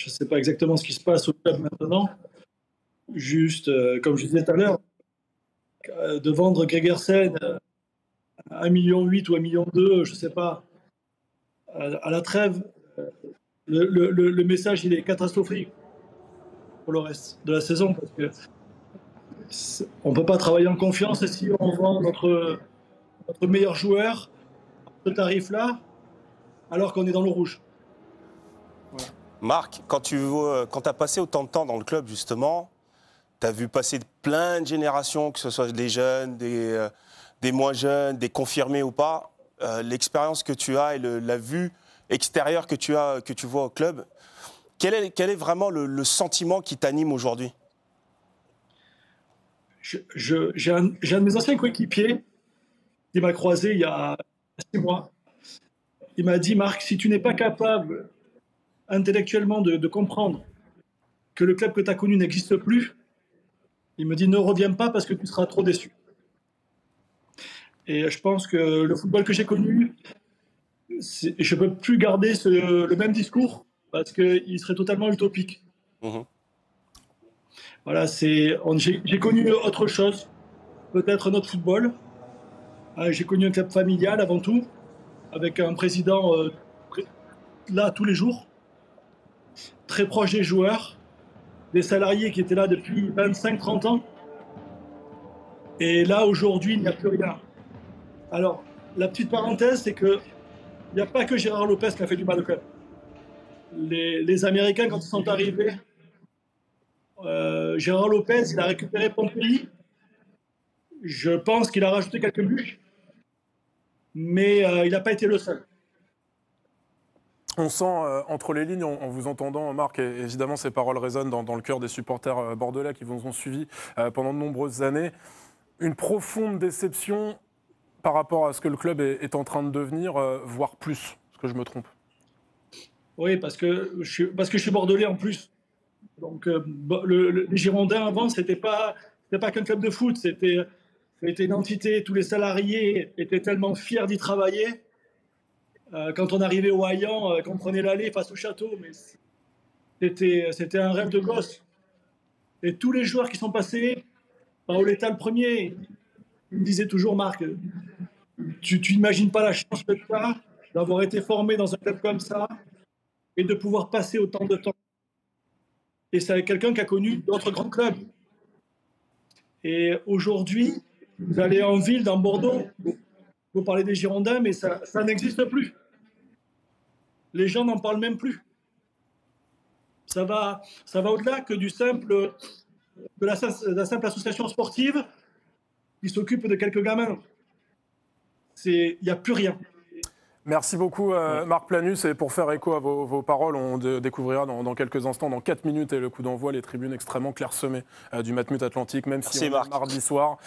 Je ne sais pas exactement ce qui se passe au club maintenant. Juste, euh, comme je disais tout à l'heure, euh, de vendre Gregersen à 1,8 million ou 1,2 million, je ne sais pas, à, la trêve, euh, le, message il est catastrophique pour le reste de la saison parce que on ne peut pas travailler en confiance si on vend notre, notre meilleur joueur à ce tarif-là alors qu'on est dans le rouge. Marc, quand tu as passé autant de temps dans le club, justement, tu as vu passer plein de générations, que ce soit des jeunes, des, euh, moins jeunes, des confirmés ou pas. Euh, l'expérience que tu as et la vue extérieure que tu, as, que tu vois au club, quel est, vraiment le, sentiment qui t'anime aujourd'hui? J'ai un, de mes anciens coéquipiers qui m'a croisé il y a six mois. Il m'a dit, Marc, si tu n'es pas capable intellectuellement de, de comprendre que le club que tu as connu n'existe plus, il me dit ne reviens pas parce que tu seras trop déçu. Et je pense que le football que j'ai connu, je ne peux plus garder le même discours parce qu'il serait totalement utopique. Mhm. Voilà, c'est, j'ai, connu autre chose, peut-être notre football. Ah, j'ai connu un club familial avant tout, avec un président euh, là tous les jours, très proche des joueurs, des salariés qui étaient là depuis 25-30 ans. Et là, aujourd'hui, il n'y a plus rien. Alors, la petite parenthèse, c'est que il n'y a pas que Gérard Lopez qui a fait du mal au club. Les, Américains, quand ils sont arrivés, euh, Gérard Lopez, il a récupéré Pompéi. Je pense qu'il a rajouté quelques buts, mais euh, il n'a pas été le seul. On sent euh, entre les lignes, en, vous entendant, Marc, et évidemment ces paroles résonnent dans, le cœur des supporters euh, bordelais qui vous ont suivi euh, pendant de nombreuses années, une profonde déception par rapport à ce que le club est, en train de devenir, voire plus. Est-ce que je me trompe? Oui, parce que, je suis, parce que je suis bordelais en plus. Donc le, les Girondins avant, c'était pas, pas qu'un club de foot, c'était une entité. Tous les salariés étaient tellement fiers d'y travailler euh, quand on arrivait au Hayan, euh, quand on prenait l'allée face au château, mais c'était, c'était un rêve de gosse. Et tous les joueurs qui sont passés, Paoletta le premier, il me disait toujours, Marc, tu n'imagines pas la chance que tu as d'avoir été formé dans un club comme ça et de pouvoir passer autant de temps. Et c'est quelqu'un qui a connu d'autres grands clubs. Et aujourd'hui, vous allez en ville, dans Bordeaux, vous parlez des Girondins, mais ça, ça n'existe plus les gens n'en parlent même plus. Ça va, ça va au-delà que du simple, de la, simple association sportive qui s'occupe de quelques gamins. Il n'y a plus rien. Merci beaucoup, euh, Marc Planus. Et pour faire écho à vos, paroles, on découvrira dans, quelques instants, dans 4 minutes et le coup d'envoi, les tribunes extrêmement clairsemées euh, du Matmut Atlantique, même si on mardi soir.